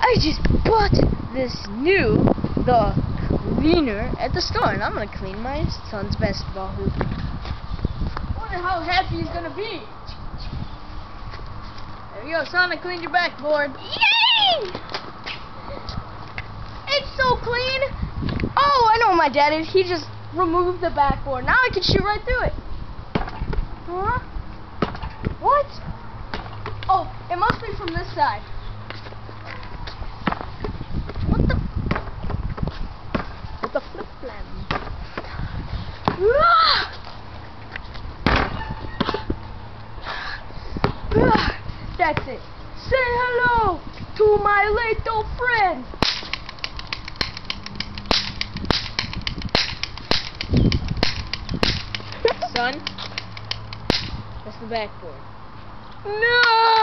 I just bought this new, the cleaner at the store, and I'm gonna clean my son's basketball hoop. Wonder how happy he's gonna be. There you go, son. I cleaned your backboard. Yay! It's so clean. Oh, I know what my dad did. He just removed the backboard. Now I can shoot right through it. Huh? What? Oh, it must be from this side. What the? What the flip! Ah, That's it. Say hello to my little friend. Son, that's the backboard. No!